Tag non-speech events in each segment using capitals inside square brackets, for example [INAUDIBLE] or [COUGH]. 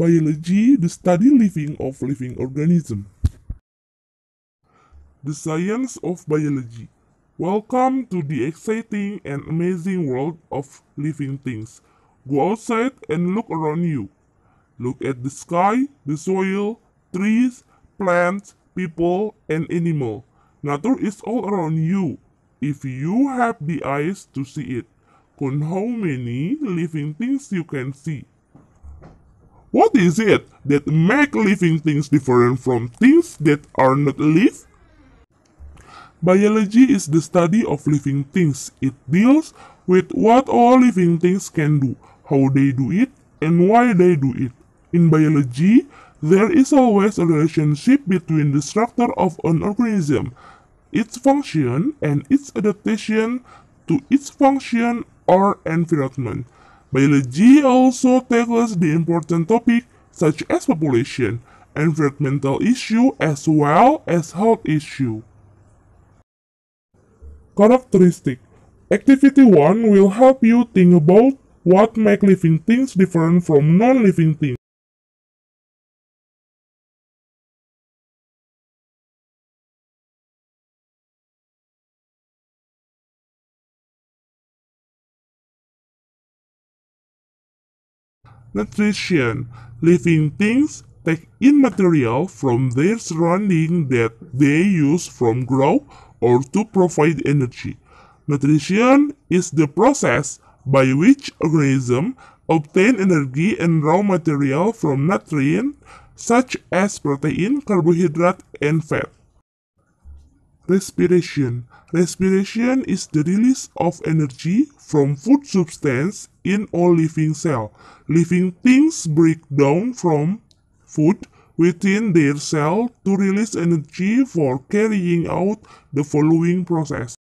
Biology, the study living of living organism. The science of biology. Welcome to the exciting and amazing world of living things. Go outside and look around you. Look at the sky, the soil, trees, plants, people, and animal. Nature is all around you. If you have the eyes to see it, count how many living things you can see. What is it that make living things different from things that are not live? Biology is the study of living things. It deals with what all living things can do, how they do it, and why they do it. In biology, there is always a relationship between the structure of an organism, its function, and its adaptation to its function or environment. Biology also tackles the important topic such as population, environmental issue as well as health issue. Characteristic Activity 1 will help you think about what make living things different from non-living things. Nutrition Living things take in material from their surrounding that they use from grow or to provide energy. Nutrition is the process by which organisms obtain energy and raw material from nutrients such as protein, carbohydrate, and fat. Respiration Respiration is the release of energy from food substance in all living cell. Living things break down from food within their cell to release energy for carrying out the following process.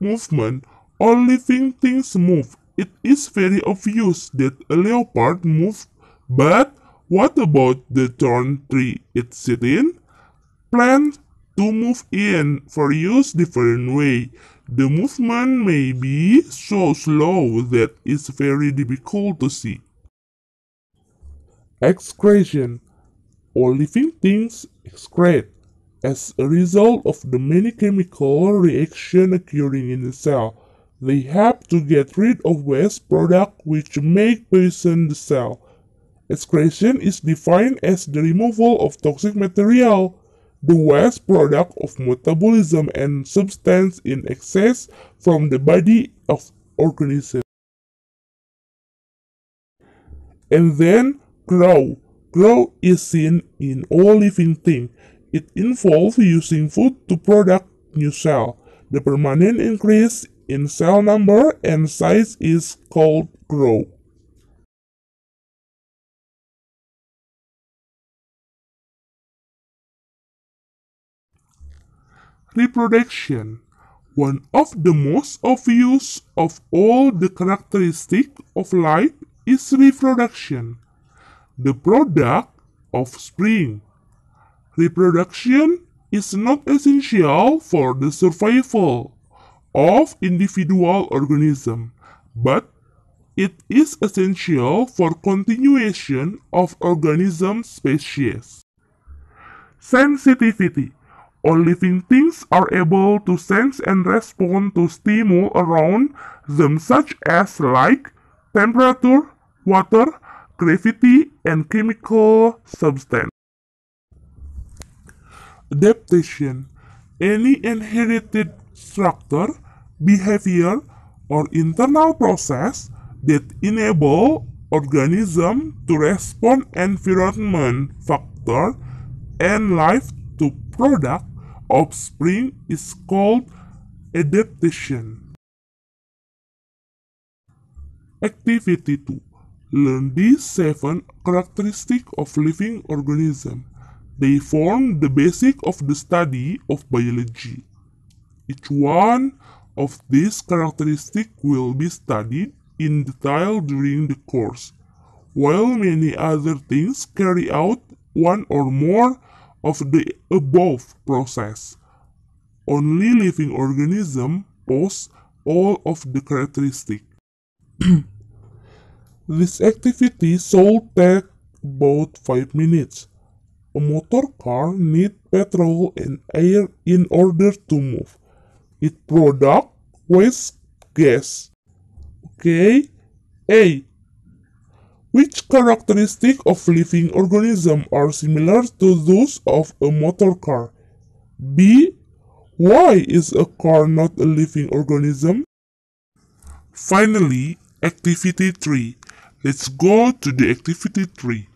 Movement All living things move. It is very obvious that a leopard moves, but what about the thorn tree it sits in? Plants to move in for use different way. The movement may be so slow that it's very difficult to see. Excretion All living things excrete as a result of the many chemical reactions occurring in the cell. They have to get rid of waste products which make poison the cell. Excretion is defined as the removal of toxic material the waste product of metabolism and substance in excess from the body of organism. And then grow. Grow is seen in all living things. It involves using food to produce new cell. The permanent increase in cell number and size is called growth. Reproduction One of the most obvious of all the characteristics of life is reproduction, the product of spring. Reproduction is not essential for the survival of individual organism, but it is essential for continuation of organism species. Sensitivity all living things are able to sense and respond to stimuli around them such as light, temperature, water, gravity, and chemical substance. Adaptation Any inherited structure, behavior, or internal process that enable organism to respond environment factor and life to product offspring is called adaptation. Activity 2. Learn these seven characteristics of living organism. They form the basic of the study of biology. Each one of these characteristics will be studied in detail during the course, while many other things carry out one or more of the above process. Only living organism possess all of the characteristics. [CLEARS THROAT] This activity should take about 5 minutes. A motor car needs petrol and air in order to move. It produces waste gas. Okay. A. Which characteristics of living organisms are similar to those of a motor car? B. Why is a car not a living organism? Finally, activity 3. Let's go to the activity 3.